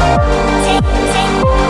Take, take.